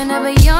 whenever you're